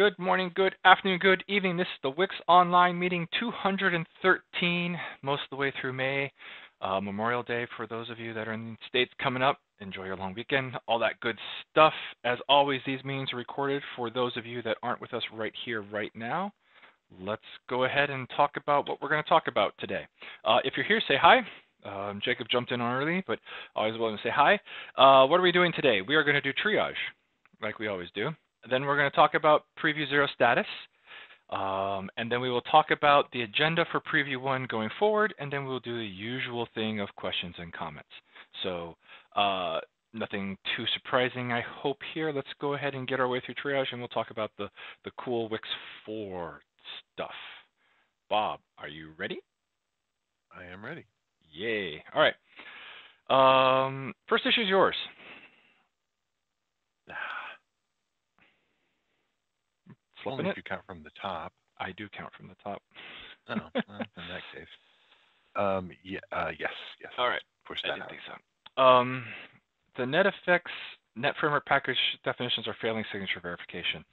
Good morning, good afternoon, good evening. This is the Wix Online meeting 213, most of the way through May. Uh, Memorial Day for those of you that are in the States coming up. Enjoy your long weekend, all that good stuff. As always, these meetings are recorded for those of you that aren't with us right here, right now. Let's go ahead and talk about what we're going to talk about today. Uh, if you're here, say hi. Um, Jacob jumped in early, but always willing to say hi. Uh, what are we doing today? We are going to do triage, like we always do. Then we're going to talk about Preview Zero status. Um, and then we will talk about the agenda for Preview 1 going forward, and then we'll do the usual thing of questions and comments. So uh, nothing too surprising, I hope, here. Let's go ahead and get our way through triage, and we'll talk about the, the cool Wix 4 stuff. Bob, are you ready? I am ready. Yay. All right. Um, first issue is yours. Only if you count from the top. I do count from the top. Oh, well, in that case. Um, yeah, uh, yes, yes. All right. Push that I didn't out. think so. Um, the NetFX net framework package definitions are failing signature verification.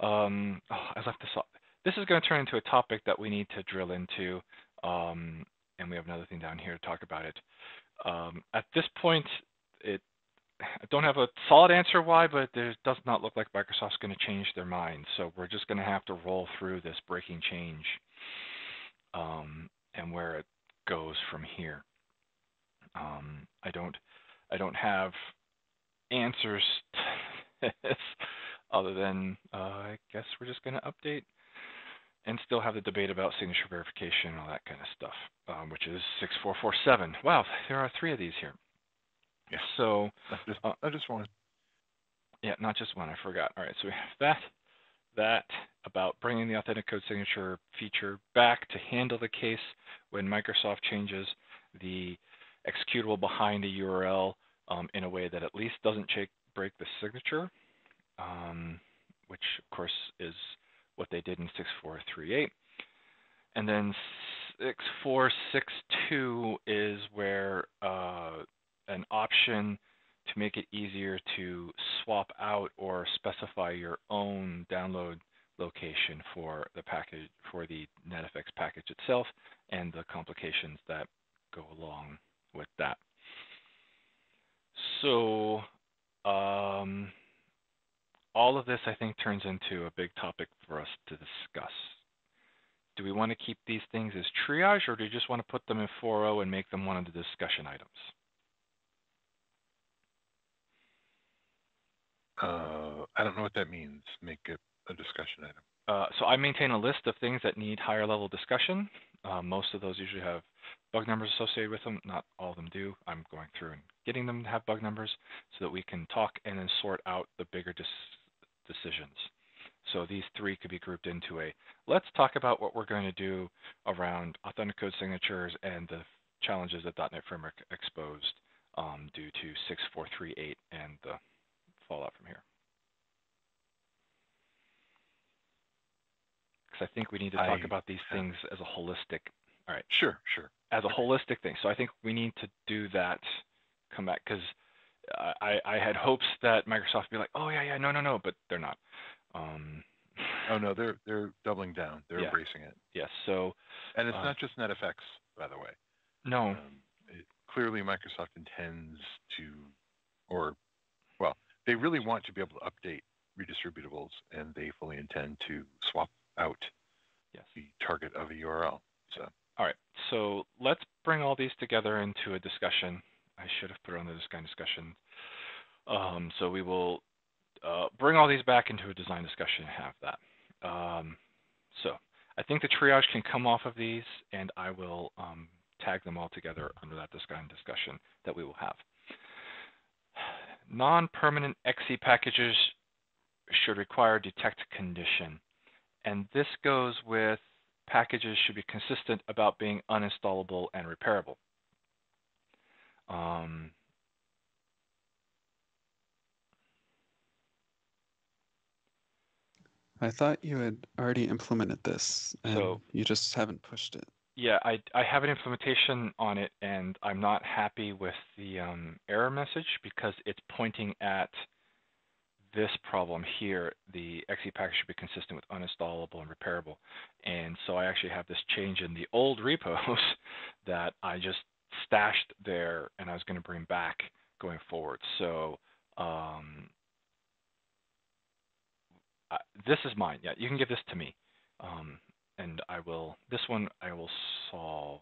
Um, oh, I left this off. This is going to turn into a topic that we need to drill into, um, and we have another thing down here to talk about it. Um, at this point, it I don't have a solid answer why, but it does not look like Microsoft's going to change their mind. So we're just going to have to roll through this breaking change um, and where it goes from here. Um, I don't, I don't have answers other than uh, I guess we're just going to update and still have the debate about signature verification and all that kind of stuff, um, which is 6447. Wow, there are three of these here. Yeah. So I just, uh, I just want yeah, not just one. I forgot. All right, so we have that, that about bringing the Authenticode signature feature back to handle the case when Microsoft changes the executable behind a URL um, in a way that at least doesn't break the signature, um, which of course is what they did in 6438. And then 6462 is where option to make it easier to swap out or specify your own download location for the package for the NetFX package itself and the complications that go along with that. So um, all of this I think turns into a big topic for us to discuss. Do we want to keep these things as triage or do you just want to put them in 4.0 and make them one of the discussion items? Uh, I don't know what that means. Make it a discussion item. Uh, so I maintain a list of things that need higher level discussion. Uh, most of those usually have bug numbers associated with them. Not all of them do. I'm going through and getting them to have bug numbers so that we can talk and then sort out the bigger decisions. So these three could be grouped into a let's talk about what we're going to do around Authenticode signatures and the challenges that .NET Framework exposed um, due to 6438 and the fallout from here. Because I think we need to talk I about these things as a holistic. All right, Sure, sure. as a holistic thing. So I think we need to do that. Come back because I, I had hopes that Microsoft would be like, oh yeah, yeah, no, no, no, but they're not. Um, Oh no, they're they're doubling down. They're Yeah. embracing it, yes. So and it's Uh, not just NetFX, by the way. no, Um, it, clearly, Microsoft intends to, or they really want to be able to update redistributables, and they fully intend to swap out yes. the target of a URL. So All right, so let's bring all these together into a discussion. I should have put it on the kind of discussion. Um, so we will uh, bring all these back into a design discussion and have that. Um, so I think the triage can come off of these, and I will um, tag them all together under that discussion discussion that we will have. Non-permanent exe packages should require detect condition. And this goes with packages should be consistent about being uninstallable and repairable. Um, I thought you had already implemented this and So- you just haven't pushed it. Yeah, I, I have an implementation on it, and I'm not happy with the um, error message because it's pointing at this problem here, the exe package should be consistent with uninstallable and repairable. And so I actually have this change in the old repos that I just stashed there and I was going to bring back going forward. So um, I, this is mine. Yeah, you can give this to me. Um, and I will, this one I will solve.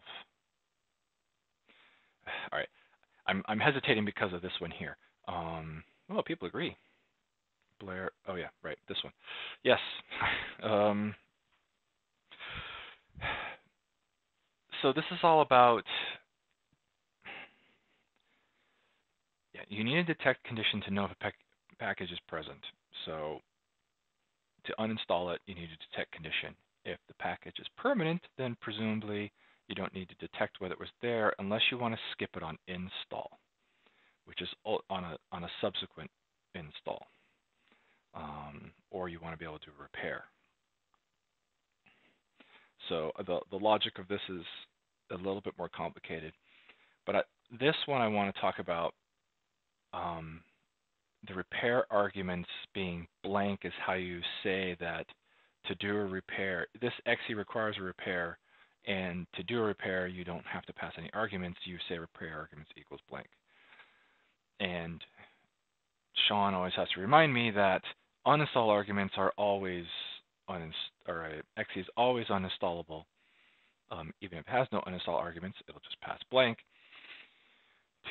All right. I'm, I'm hesitating because of this one here. Um, well, people agree. Blair. Oh yeah, right. This one. Yes. um, so this is all about. Yeah, you need a detect condition to know if a pack package is present. So to uninstall it, you need a detect condition. If the package is permanent, then presumably you don't need to detect whether it was there unless you want to skip it on install, which is on a on a subsequent install um, or you want to be able to repair. So uh, the, the logic of this is a little bit more complicated. But I, this one I want to talk about um, the repair arguments being blank is how you say that to do a repair, this exe requires a repair, and to do a repair, you don't have to pass any arguments. You say repair arguments equals blank. And Sean always has to remind me that uninstall arguments are always uninst or exe is always uninstallable. Um, even if it has no uninstall arguments, it'll just pass blank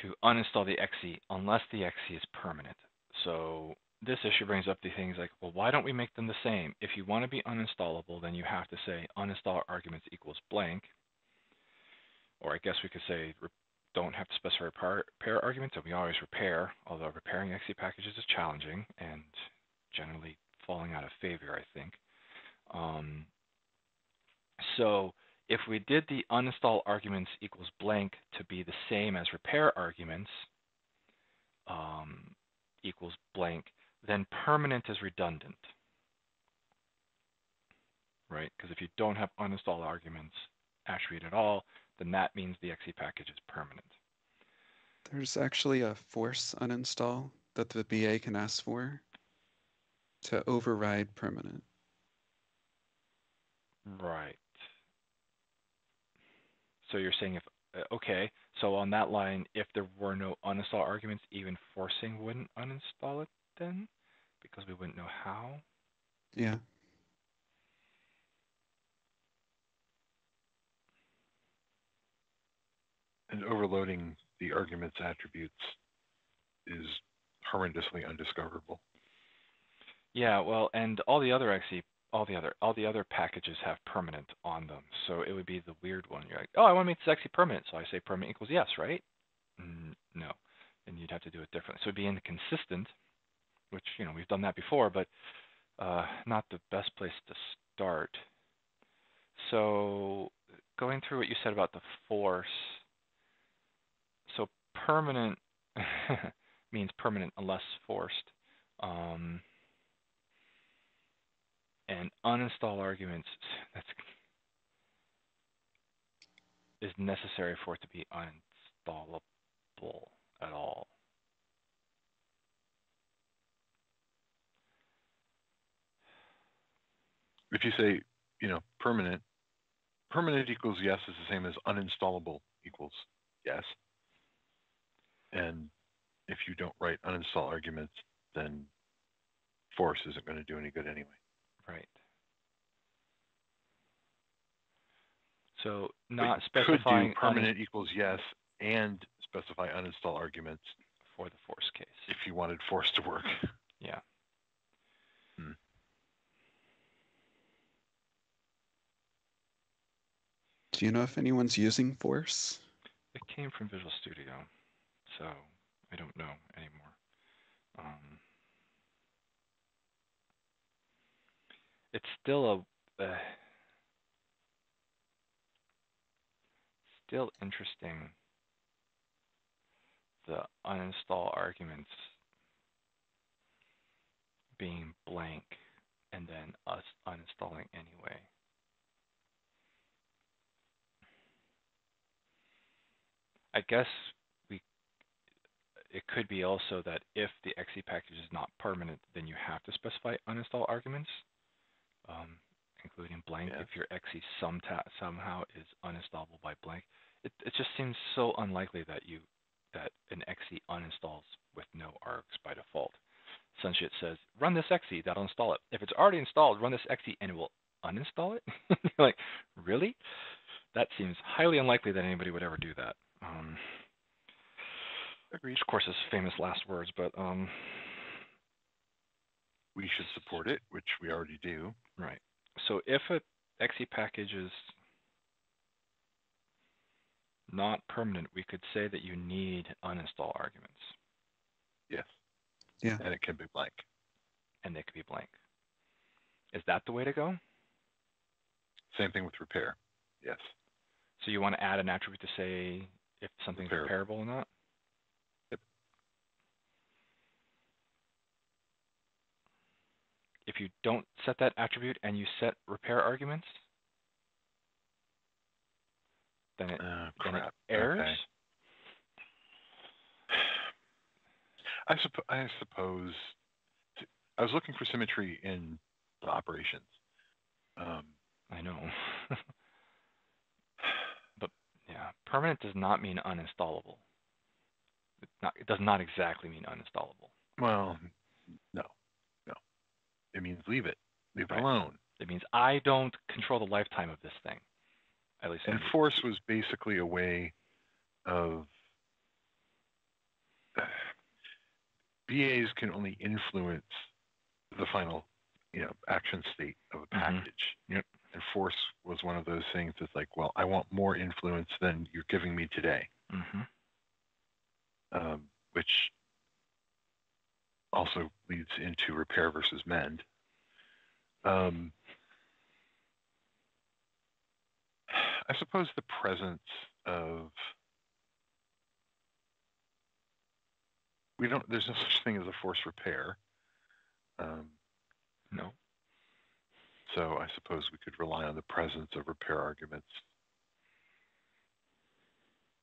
to uninstall the exe unless the exe is permanent. So this issue brings up the things like, well, why don't we make them the same? If you want to be uninstallable, then you have to say uninstall arguments equals blank. Or I guess we could say don't have to specify repair arguments, and we always repair, although repairing exe packages is challenging and generally falling out of favor, I think. Um, so if we did the uninstall arguments equals blank to be the same as repair arguments um, equals blank, then permanent is redundant, right? Because if you don't have uninstall arguments attribute at all, then that means the exe package is permanent. There's actually a force uninstall that the BA can ask for to override permanent. Right. So you're saying if uh, okay, so on that line, if there were no uninstall arguments, even forcing wouldn't uninstall it then, because we wouldn't know how. Yeah. And overloading the arguments attributes is horrendously undiscoverable. Yeah, well, and all the other exe, all the other, all the other packages have permanent on them. So it would be the weird one. You're like, oh, I want to make this exe permanent, so I say permanent equals yes, right? Mm, no, and you'd have to do it differently. So it'd be inconsistent, which you know we've done that before, but uh, not the best place to start. So going through what you said about the force. So permanent means permanent unless forced. Um, and uninstall arguments that's is necessary for it to be uninstallable at all. If you say, you know, permanent, permanent equals yes is the same as uninstallable equals yes. And if you don't write uninstall arguments, then force isn't going to do any good anyway. Right. So not specifying permanent equals yes and specify uninstall arguments for the force case. if you wanted force to work. Yeah. Do you know if anyone's using force? It came from Visual Studio, so I don't know anymore. Um, it's still a uh, still interesting the uninstall arguments being blank and then us uninstalling anyway. I guess we it could be also that if the exe package is not permanent, then you have to specify uninstall arguments, um, including blank Yeah. if your exe someta- somehow is uninstallable by blank. It, it just seems so unlikely that you that an exe uninstalls with no args by default. Essentially, it says run this exe, that'll install it. If it's already installed, run this exe and it will uninstall it. Like, really? That seems highly unlikely that anybody would ever do that. Um, Agreed. which of course is famous last words, but um, We should support it, which we already do. right. So if a exe package is not permanent, we could say that you need uninstall arguments, Yes. Yeah. And it can be blank. and they could be blank. Is that the way to go? Same thing with repair. Yes. So you want to add an attribute to say if something's Repairable. repairable or not? Yep. If you don't set that attribute and you set repair arguments, then it, Oh, then it errors. Okay. I, suppo- I suppose I was looking for symmetry in the operations. Um, I know. yeah, permanent does not mean uninstallable. It, not, it does not exactly mean uninstallable. well, no, no. It means leave it, leave Right. it alone. It means I don't control the lifetime of this thing. At least And force was basically a way of BAs can only influence the final, you know, action state of a Mhm. package. Yep. And force was one of those things that's like, well, I want more influence than you're giving me today, Mhm. um, which also leads into repair versus mend. Um, I suppose the presence of we don't. There's no such thing as a force repair. Um, No. So I suppose we could rely on the presence of repair arguments.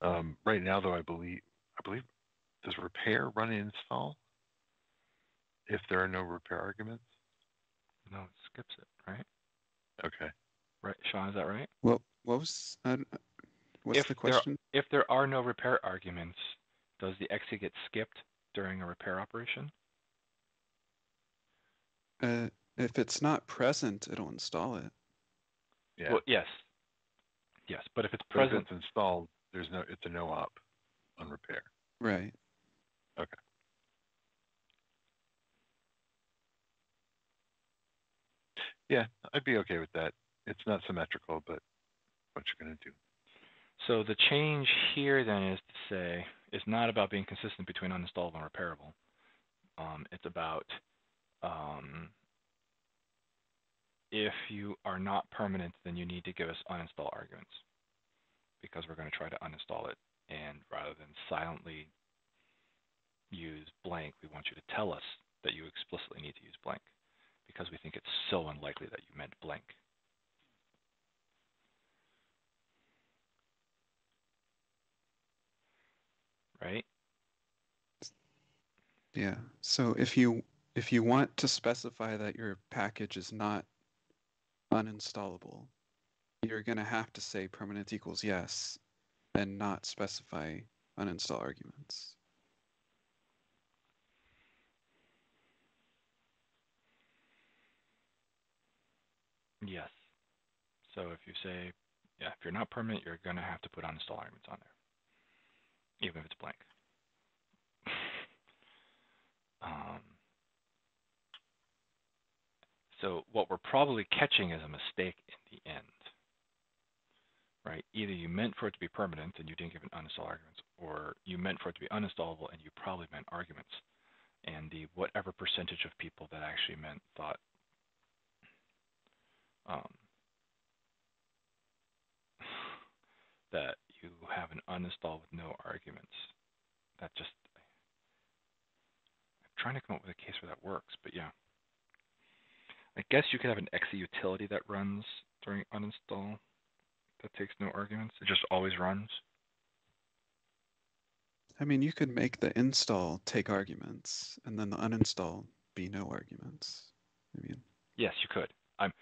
Um, right now, though, I believe I believe does repair run install if there are no repair arguments? No, it skips it, right? Okay. Right, Sean, is that right? What what was uh, what's If the there- question? If there are no repair arguments, does the exe get skipped during a repair operation? Uh, if it's not present, it'll install it. Yeah. Well, yes. Yes, but if it's but if present, it's installed, there's no. It's a no op on repair. Right. Okay. Yeah, I'd be okay with that. It's not symmetrical, but what you're gonna do? so the change here then is to say is not about being consistent between uninstallable and repairable. Um, it's about um, if you are not permanent, then you need to give us uninstall arguments because we're going to try to uninstall it. And rather than silently use blank, we want you to tell us that you explicitly need to use blank because we think it's so unlikely that you meant blank. Right? Yeah. So if you if you want to specify that your package is not uninstallable, you're going to have to say permanent equals yes and not specify uninstall arguments. Yes. So if you say, yeah, if you're not permanent, you're going to have to put uninstall arguments on there, even if it's blank. um, so what we're probably catching is a mistake in the end, right? Either you meant for it to be permanent and you didn't give it uninstall arguments, or you meant for it to be uninstallable and you probably meant arguments. And the whatever percentage of people that actually meant thought um, that you have an uninstall with no arguments. That just I'm trying to come up with a case where that works, but yeah. I guess you could have an exe utility that runs during uninstall that takes no arguments. It just always runs. I mean, you could make the install take arguments and then the uninstall be no arguments. I mean, Yes, you could. I'm,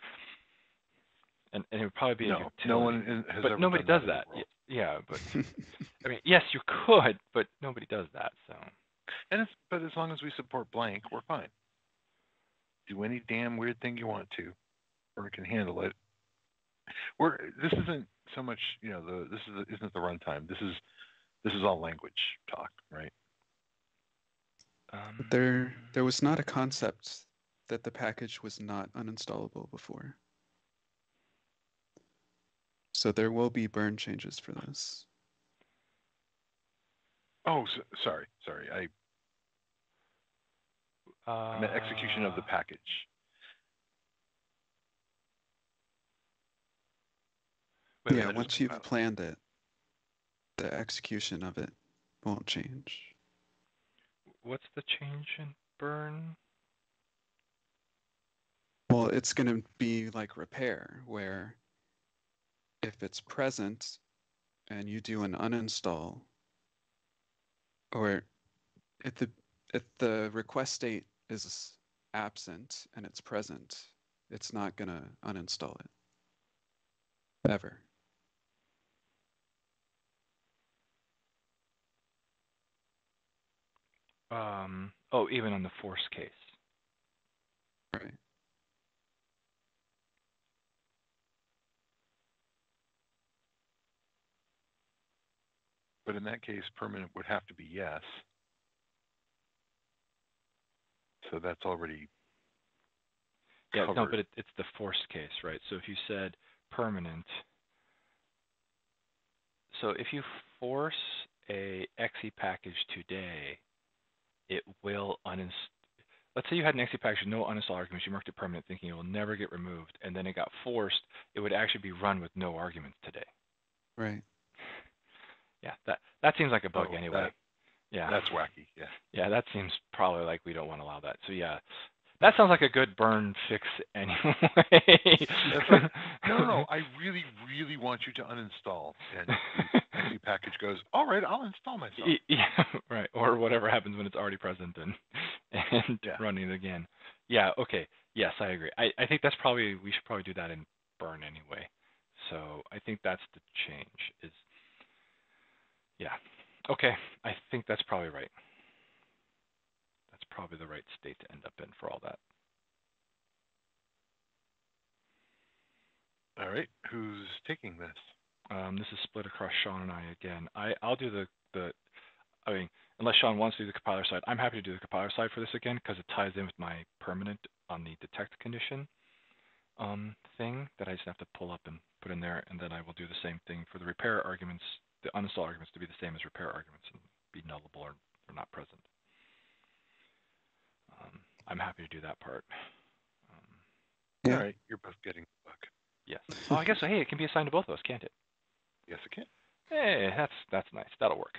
and, and it would probably be a No, utility. no one has but ever nobody done does that. that. in the Y- Yeah, but I mean, yes, you could, but nobody does that. So And it's, but as long as we support blank, we're fine. Do any damn weird thing you want to, or it can handle it. We're this isn't so much you know the this is isn't the runtime. This is this is all language talk, right? um, there there was not a concept that the package was not uninstallable before. So there will be burn changes for this. Oh, s sorry, sorry. I, I meant execution of the uh, package. wait, wait, yeah, once you've compiled. planned it, the execution of it won't change. What's the change in burn? Well, it's going to be like repair, where if it's present and you do an uninstall, or if the if the request state is absent and it's present, it's not going to uninstall it ever. Um, oh, even on the force case. Right. But in that case, permanent would have to be yes. So that's already Yeah, no, but it, it's the force case, right? So if you said permanent, so if you force a exe package today, it will uninstall. Let's say you had an exe package with no uninstall arguments, you marked it permanent thinking it will never get removed, and then it got forced, it would actually be run with no arguments today. Right. Yeah, that that seems like a bug Oh, anyway. that- yeah. that's wacky. Yeah. Yeah, that seems probably like we don't want to allow that. So yeah, that sounds like a good burn fix anyway. Right. No, no. I really, really want you to uninstall. And the package goes, all right, I'll install myself. Yeah, right. Or whatever happens when it's already present and and Yeah. running again. Yeah. Okay. Yes, I agree. I I think that's probably we should probably do that in burn anyway. So I think that's the change. Is yeah. Okay. I think that's probably right. That's probably the right state to end up in for all that. All right, who's taking this? Um, this is split across Sean and I again. I, I'll do the, the, I mean, unless Sean wants to do the compiler side, I'm happy to do the compiler side for this again because it ties in with my permanent on the detect condition um, thing that I just have to pull up and put in there, and then I will do the same thing for the repair arguments, the uninstall arguments to be the same as repair arguments and be nullable or, or not present. Um, I'm happy to do that part. Um, Yeah. All right, you're both getting the bug. yes. Oh, I guess hey, it can be assigned to both of us, can't it? Yes, it can. Hey, that's that's nice. That'll work.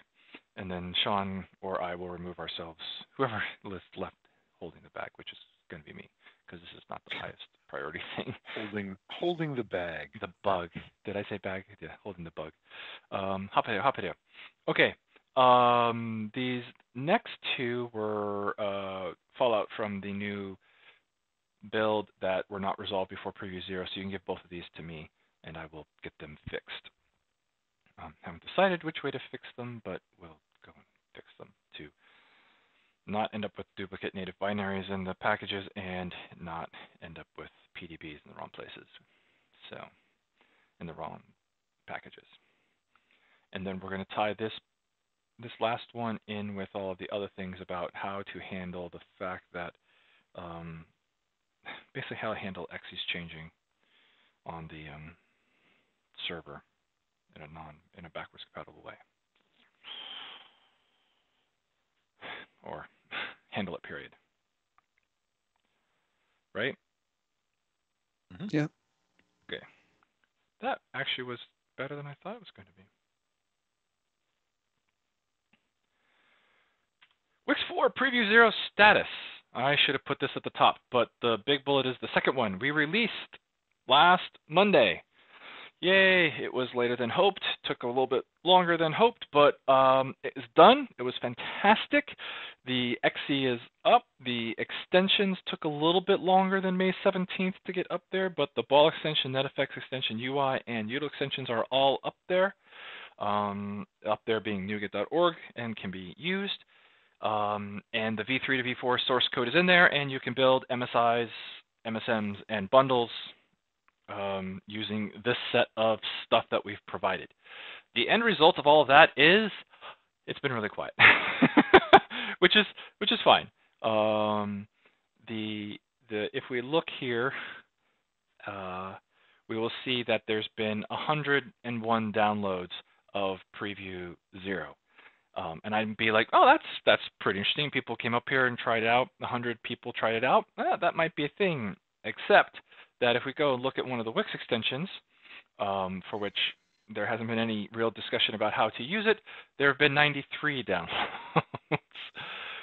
And then Sean or I will remove ourselves, whoever is left holding the bag, which is going to be me, because this is not the highest priority thing. Holding, holding the bag. The bug. Did I say bag? Yeah, holding the bug. Um, hoppadeo, hoppadeo. Okay. Um, these next two were uh, fallout from the new build that were not resolved before preview zero, so you can give both of these to me, and I will get them fixed. Um, haven't decided which way to fix them, but we'll go and fix them not end up with duplicate native binaries in the packages and not end up with PDBs in the wrong places. So, in the wrong packages. And then we're going to tie this this last one in with all of the other things about how to handle the fact that um, basically how to handle exes changing on the um, server in a non in a backwards compatible way, or handle it. Period. Right? Mhm. Yeah. Okay. That actually was better than I thought it was going to be. Wix 4 Preview 0 status. I should have put this at the top, but the big bullet is the second one. We released last Monday. Yay, it was later than hoped. Took a little bit longer than hoped, but um, it is done. It was fantastic. The XE is up. The extensions took a little bit longer than May 17th to get up there, but the Bal extension, NetFX extension, UI, and util extensions are all up there. Um, up there being NuGet.org and can be used. Um, and the v3 to v4 source code is in there, and you can build MSIs, MSMs, and bundles um, using this set of stuff that we've provided. The end result of all of that is it's been really quiet, which is which is fine. Um, the the if we look here, uh, we will see that there's been 101 downloads of Preview Zero. Um, and I'd be like, oh, that's that's pretty interesting. People came up here and tried it out. 100 people tried it out. Eh, that might be a thing. Except that if we go and look at one of the Wix extensions, um, for which there hasn't been any real discussion about how to use it, there have been 93 downloads,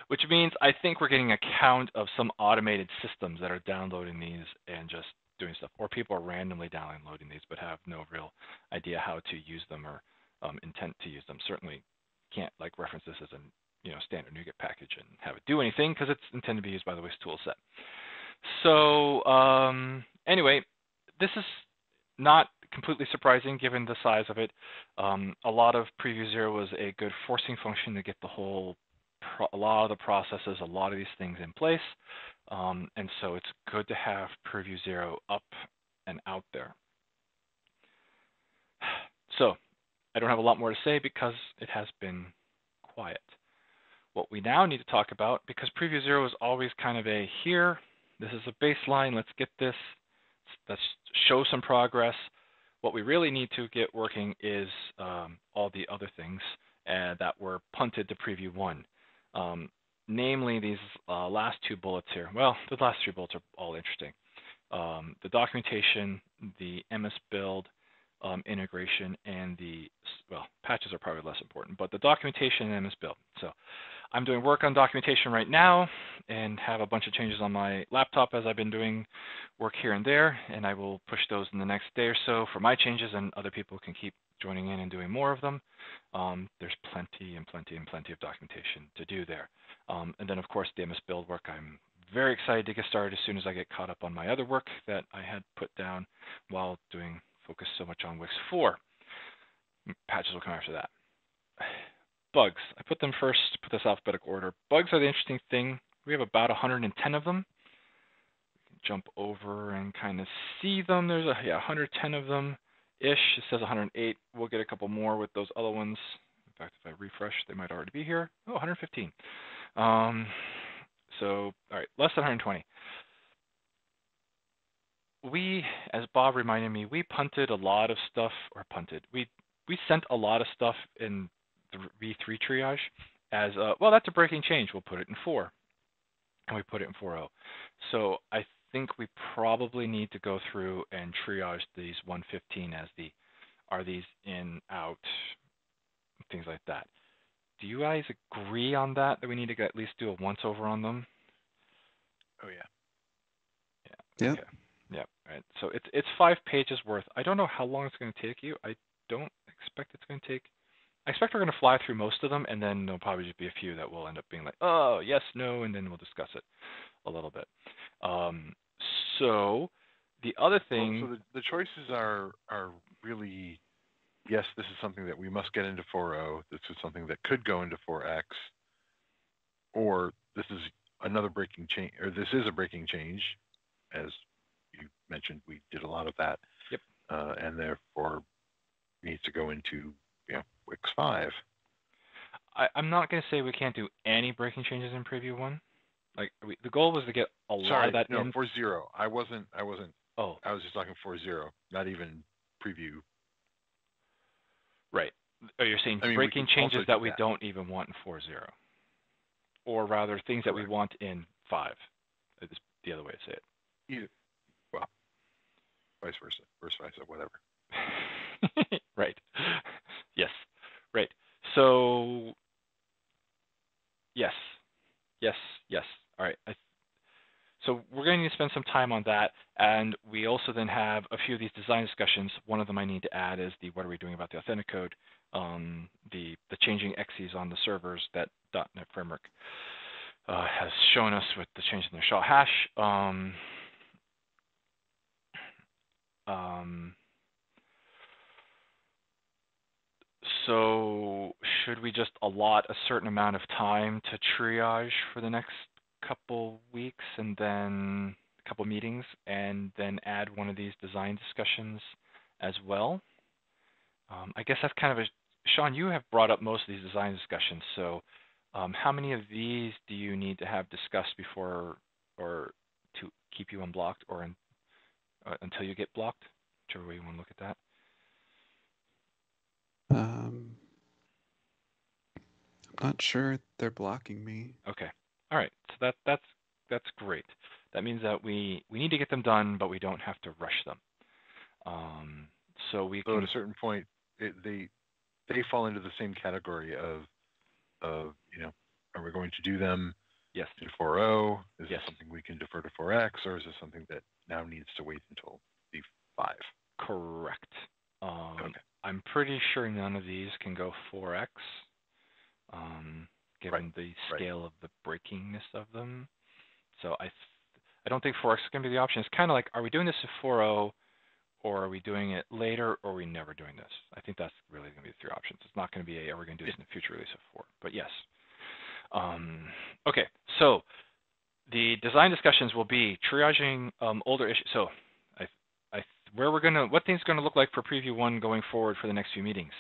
which means I think we're getting a count of some automated systems that are downloading these and just doing stuff, or people are randomly downloading these but have no real idea how to use them or um, intent to use them. Certainly can't like reference this as a you know standard NuGet package and have it do anything because it's intended to be used by the Wix tool set. So um, anyway, this is not completely surprising given the size of it. Um, a lot of Preview Zero was a good forcing function to get the whole, a lot of the processes, a lot of these things in place. Um, and so it's good to have Preview Zero up and out there. So I don't have a lot more to say because it has been quiet. What we now need to talk about, because Preview Zero is always kind of a here, this is a baseline, let's get this, let's show some progress. What we really need to get working is um, all the other things uh, that were punted to Preview 1. Um, namely, these uh, last two bullets here. Well, the last three bullets are all interesting. Um, the documentation, the MS build, um, integration and the, well, patches are probably less important, but the documentation and MSBuild. So I'm doing work on documentation right now and have a bunch of changes on my laptop as I've been doing work here and there, and I will push those in the next day or so for my changes, and other people can keep joining in and doing more of them. Um, there's plenty and plenty and plenty of documentation to do there. Um, and then, of course, the MS build work, I'm very excited to get started as soon as I get caught up on my other work that I had put down while doing focus so much on Wix 4. Patches will come after that. Bugs. I put them first, put this alphabetical order. Bugs are the interesting thing. We have about 110 of them. Jump over and kind of see them. There's a yeah 110 of them ish. It says 108. We'll get a couple more with those other ones. In fact, if I refresh, they might already be here. Oh, 115. Um, so, all right, less than 120 we, as Bob reminded me, we punted a lot of stuff, or punted. We we sent a lot of stuff in the V3 triage as uh, well. That's a breaking change. We'll put it in four, and we put it in 4.0. So I think we probably need to go through and triage these 115 as the are these in out things like that. Do you guys agree on that? That we need to at least do a once over on them? Oh yeah. Yeah. Okay. Yep. Right. So it's it's five pages worth. I don't know how long it's going to take you. I don't expect it's going to take. I expect we're going to fly through most of them, and then there'll probably just be a few that will end up being like, oh yes, no, and then we'll discuss it a little bit. Um, so the other thing. Well, so the, the choices are are really yes, this is something that we must get into 4.0. This is something that could go into 4x, or this is another breaking change, or this is a breaking change, as you mentioned, we did a lot of that. Yep. Uh, and therefore needs to go into you know, Wix 5. I, am not going to say we can't do any breaking changes in Preview 1. Like we, the goal was to get a Sorry, lot of that no, in. for zero. I wasn't. I wasn't. Oh. I was just talking for zero, not even preview. Right. Oh, you're saying I mean, breaking changes that we don't even want in 4.0, or rather things that we want in 5. Is the other way to say it. Either, vice versa, versa, versa, whatever. right. Yes. Right. So yes. Yes. Yes. All right. I, so we're going to need to spend some time on that And we also then have a few of these design discussions. One of them I need to add is the what are we doing about the Authenticode, um, the, the changing exes on the servers that .NET Framework uh, has shown us with the change in the SHA hash. Um, um, so should we just allot a certain amount of time to triage for the next couple weeks and then a couple meetings and then add one of these design discussions as well? Um, I guess that's kind of a, Sean, you have brought up most of these design discussions. So um, how many of these do you need to have discussed before or to keep you unblocked or in, uh, until you get blocked? Whichever way you want to look at that. Um, I'm not sure they're blocking me. Okay. All right. So that that's that's great. That means that we we need to get them done, but we don't have to rush them. Um, so we So can, at a certain point, it, they they fall into the same category of of you know, are we going to do them yes. in 4.0? Is Yes. this something we can defer to 4x, or is this something that now needs to wait until V5? Correct. Um, Okay. I'm pretty sure none of these can go 4x, um, given the right. scale of the breakingness of them. So I, th- I don't think 4x is going to be the option. It's kind of like, are we doing this in 4.0, or are we doing it later, or are we never doing this? I think that's really going to be the three options. It's not going to be a, are we going to do this in the future release of 4? But yes. Um, okay, so the design discussions will be triaging um, older issues. So I, I, where we're gonna, what things going to look like for preview one going forward for the next few meetings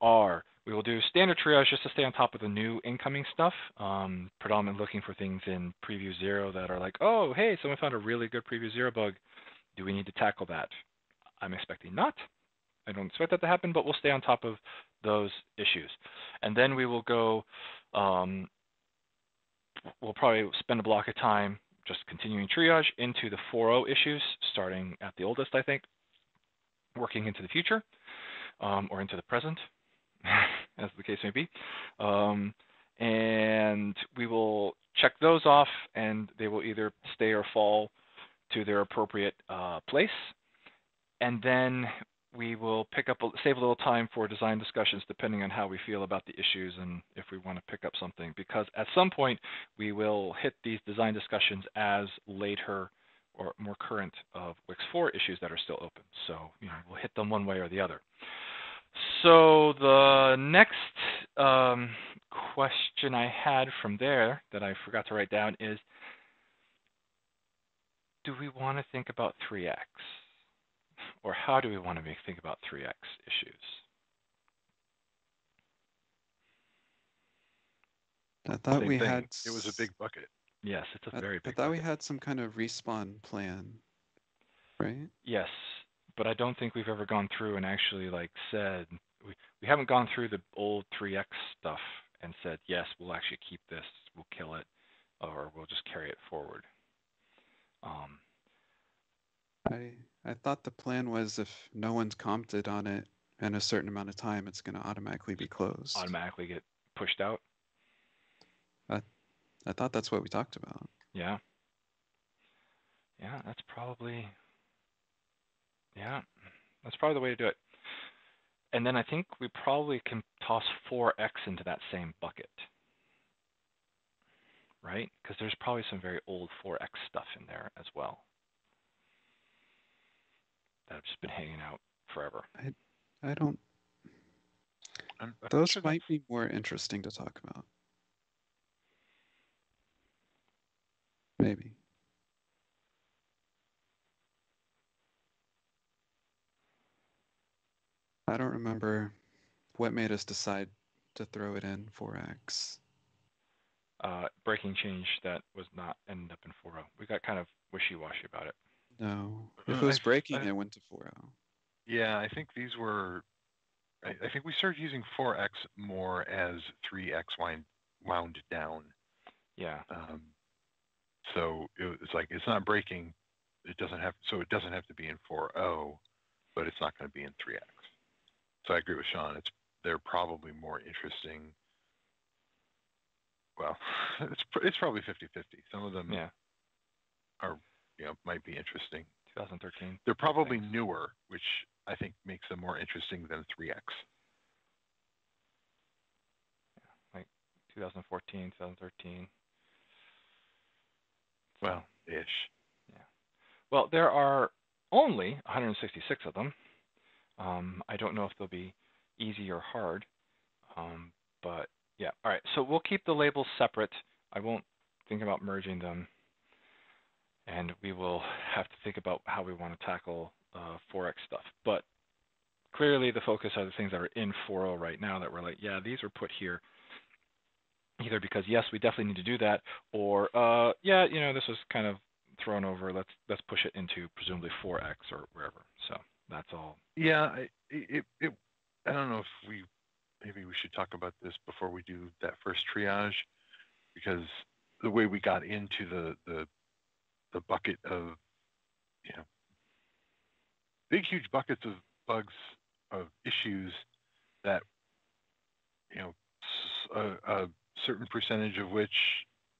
are we will do standard triage just to stay on top of the new incoming stuff, um, predominantly looking for things in preview zero that are like, oh, hey, someone found a really good preview zero bug. Do we need to tackle that? I'm expecting not. I don't expect that to happen, but we'll stay on top of those issues. And then we will go, um, we'll probably spend a block of time just continuing triage into the 4.0 issues, starting at the oldest, I think, working into the future um, or into the present, as the case may be. Um, and we will check those off, and they will either stay or fall to their appropriate uh, place. And then we will pick up, a, save a little time for design discussions depending on how we feel about the issues and if we want to pick up something. Because at some point, we will hit these design discussions as later or more current of Wix 4 issues that are still open. So you know, we'll hit them one way or the other. So the next um, question I had from there that I forgot to write down is, do we want to think about 3x? Or how do we want to make, think about 3x issues? I thought Same we thing. had. It was a s- big bucket. Yes, it's a I, very I big thought we had some kind of respawn plan, right? Yes, but I don't think we've ever gone through and actually like said we we haven't gone through the old 3x stuff and said yes, we'll actually keep this, we'll kill it, or we'll just carry it forward. Um, I I thought the plan was if no one's commented on it in a certain amount of time, it's going to automatically be closed. automatically get pushed out. I thought that's what we talked about. Yeah. Yeah, that's probably yeah, that's probably the way to do it. And then I think we probably can toss 4x into that same bucket. Right? Because there's probably some very old 4x stuff in there as well. That have just been hanging out forever. I don't. I'm, I'm Those sure might be more interesting to talk about. Maybe. I don't remember what made us decide to throw it in 4x. Uh, breaking change that was not ended up in 4.0. We got kind of wishy-washy about it. No, if Uh, it was breaking, I- it went to oh. 4.0. Yeah, I think these were. I, I think we started using 4x more as 3x wind, wound down. Yeah. Um, so it was like it's not breaking. It doesn't have so it doesn't have to be in 4.0, but it's not going to be in 3x. So I agree with Sean. It's they're probably more interesting. Well, it's it's probably 50-50. Some of them Yeah. are you know might be interesting. 2013. They're probably Thanks. newer, which I think makes them more interesting than 3x. Like 2014, 2013. Well, ish. Yeah. Well, there are only 166 of them. Um, I don't know if they'll be easy or hard, um, but yeah. All right, so we'll keep the labels separate. I won't think about merging them, and we will have to think about how we want to tackle uh, 4x stuff. But clearly, the focus are the things that are in 4.0 right now that we're like, yeah, these were put here either because yes, we definitely need to do that, or uh, yeah, you know, this was kind of thrown over. Let's let's push it into presumably 4x or wherever. So that's all. Yeah, I- it, it, it, I don't know if we, maybe we should talk about this before we do that first triage, because the way we got into the, the, the bucket of, you know, big, huge buckets of bugs, of issues that, you know, a certain percentage of which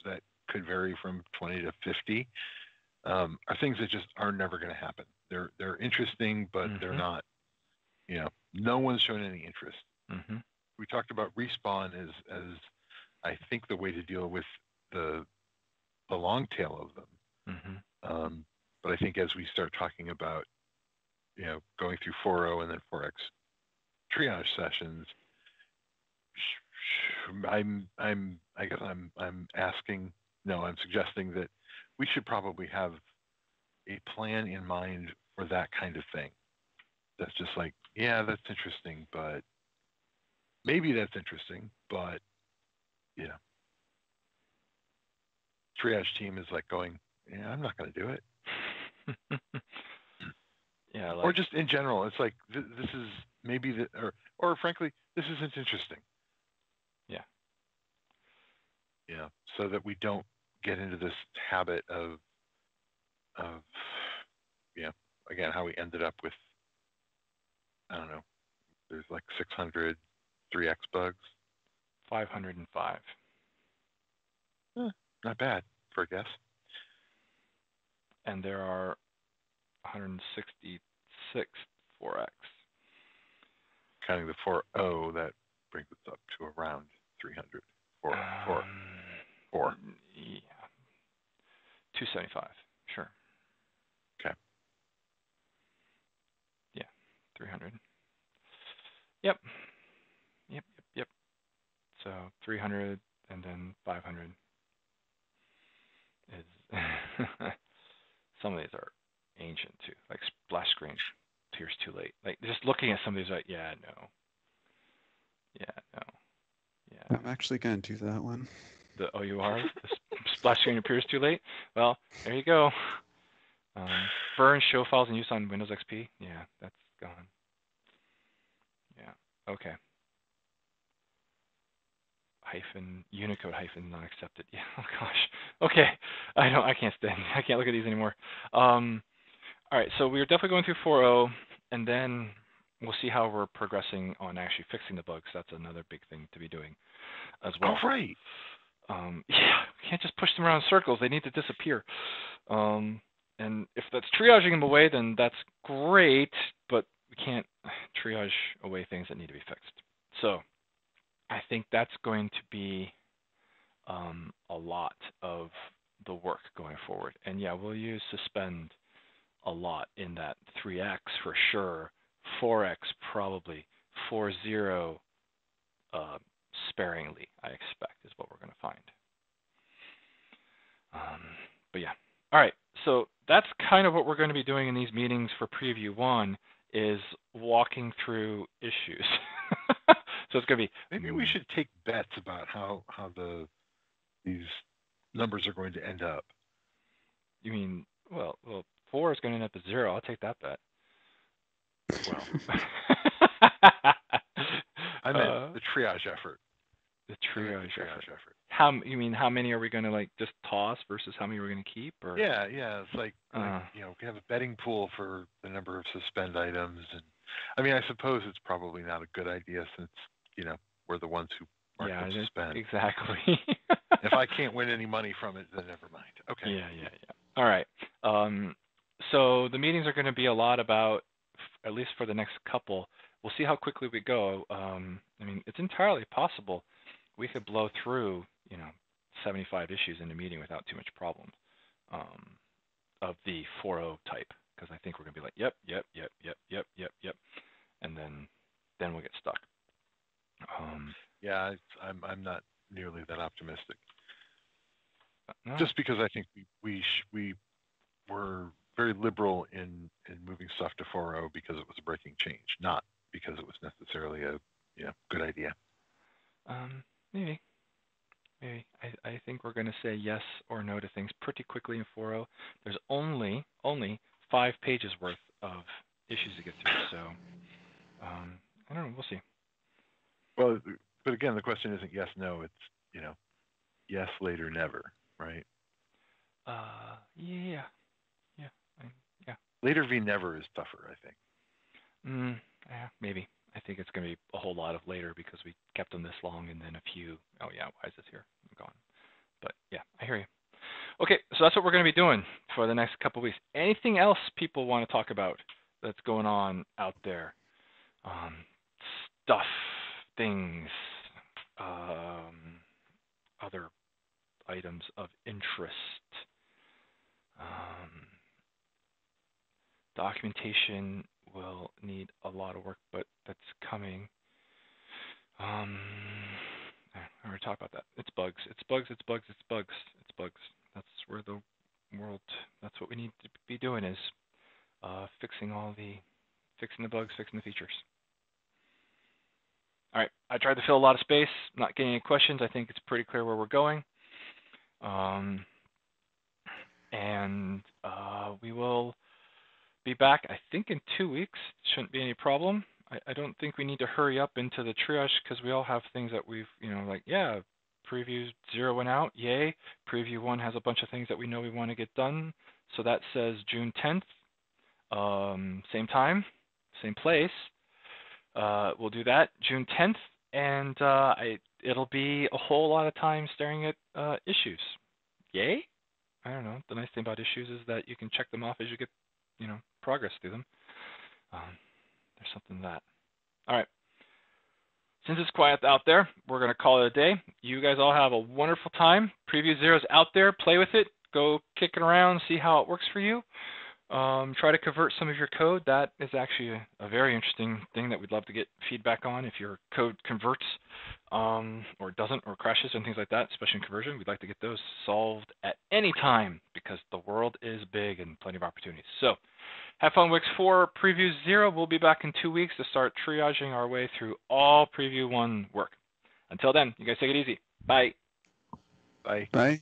that could vary from 20 to 50, um, are things that just are never going to happen. They're they're interesting, but they're Mhm. not. You know, no one's shown any interest. hmm We talked about respawn as as I think the way to deal with the the long tail of them. Hmm Um, but I think as we start talking about, you know, going through 4.0 and then 4x triage sessions, I'm I'm I guess I'm I'm asking no, I'm suggesting that we should probably have a plan in mind for that kind of thing. That's just like, yeah, that's interesting, but maybe that's interesting, but yeah. triage team is like going, yeah, I'm not going to do it. yeah, or just in general, it's like th- this is maybe the or or frankly, this isn't interesting. Yeah. Yeah, so that we don't get into this habit of of know again how we ended up with I don't know. There's like 600 3x bugs. 505. Eh, not bad for a guess. And there are 166 4x. Counting the 4.0, that brings us up to around 300. Four, four, Um, four. Yeah. 275. Sure. Okay. Yeah. 300. Yep. Yep. Yep. Yep. So 300 and then 500 is. some of these are ancient too, like splash screen. Tears too late. Like just looking at some of these, like yeah, no. Yeah, no. Yeah. I'm actually gonna do that one. The OUR, the s- splash screen appears too late. Well, there you go. Um, burn show files in use on Windows XP. Yeah, that's gone. Yeah. Okay. Hyphen Unicode hyphen not accepted. Yeah. Oh gosh. Okay. I don't. I can't stand. I can't look at these anymore. Um. All right. So we're definitely going through 4.0, and then we'll see how we're progressing on actually fixing the bugs. That's another big thing to be doing as well Oh, right. um, yeah, we can't just push them around in circles. They need to disappear. Um, and if that's triaging them away, then that's great, but we can't triage away things that need to be fixed. So I think that's going to be um, a lot of the work going forward. And yeah, we'll use suspend a lot in that 3x for sure, 4x probably, 4.0 uh, sparingly, I expect, is what we're going to find. Um, but yeah. All right. So that's kind of what we're going to be doing in these meetings for preview one is walking through issues. so it's going to be Maybe we should take bets about how how the these numbers are going to end up. you mean well well four is going to end up at zero. I'll take that bet. Well, I meant Uh, the triage effort. the triage the effort. triage effort. How you mean how many are we going to like just toss versus how many we're going to keep or Yeah, yeah. It's like, like Uh. you know, we have a betting pool for the number of suspend items, and I mean, I suppose it's probably not a good idea since you know we're the ones who mark yeah, them just- suspend. exactly. if I can't win any money from it, then never mind. Okay. Yeah, yeah, yeah. All right. Um, so the meetings are going to be a lot about, at least for the next couple. We'll see how quickly we go. Um, I mean, it's entirely possible we could blow through, you know, 75 issues in a meeting without too much problem um, of the 4.0 type, because I think we're going to be like, yep, yep, yep, yep, yep, yep, yep, and then then we'll get stuck. Um, Yeah, it's, I'm I'm not nearly that optimistic. no, Just because I think we we sh- we were very liberal in in moving stuff to 4.0 because it was a breaking change, not because it was necessarily a you know good idea. Um, maybe. Maybe. I, I think we're going to say yes or no to things pretty quickly in 4.0. There's only only five pages worth of issues to get through, so um, I don't know. We'll see. Well, but again, the question isn't yes, no. It's you know, yes, later, never, right? Uh, yeah, yeah, I, yeah. Later v never is tougher, I think. Mm, yeah, maybe. I think it's going to be a whole lot of later because we kept them this long and then a few. Oh yeah, why is this here? I'm gone. But yeah, I hear you. Okay, so that's what we're going to be doing for the next couple of weeks. Anything else people want to talk about that's going on out there? Um, stuff, things, um, other items of interest. Um, documentation will need a lot of work, but that's coming. Um, I already talked about that. It's bugs. It's bugs. It's bugs. It's bugs. It's bugs. That's where the world. That's what we need to be doing is uh, fixing all the, fixing the bugs, fixing the features. All right. I tried to fill a lot of space. Not getting any questions. I think it's pretty clear where we're going. Um, and uh, we will be back, I think, in two weeks. Shouldn't be any problem. I, I don't think we need to hurry up into the triage because we all have things that we've, you know, like, yeah, preview zero went out, yay. Preview one has a bunch of things that we know we want to get done. So that says June 10th, um, same time, same place. Uh, we'll do that June 10th, and uh, I, it'll be a whole lot of time staring at uh, issues. Yay? I don't know. The nice thing about issues is that you can check them off as you get, you know, progress through them. Um, there's something to that. All right. Since it's quiet out there, we're going to call it a day. You guys all have a wonderful time. Preview Zero's out there. Play with it. Go kick it around. See how it works for you. Um, try to convert some of your code. That is actually a, a, very interesting thing that we'd love to get feedback on. If your code converts um, or doesn't or crashes and things like that, especially in conversion, we'd like to get those solved at any time because the world is big and plenty of opportunities. So have fun WiX 4 Preview 0. We'll be back in two weeks to start triaging our way through all Preview 1 work. Until then, you guys take it easy. Bye. Bye. Bye.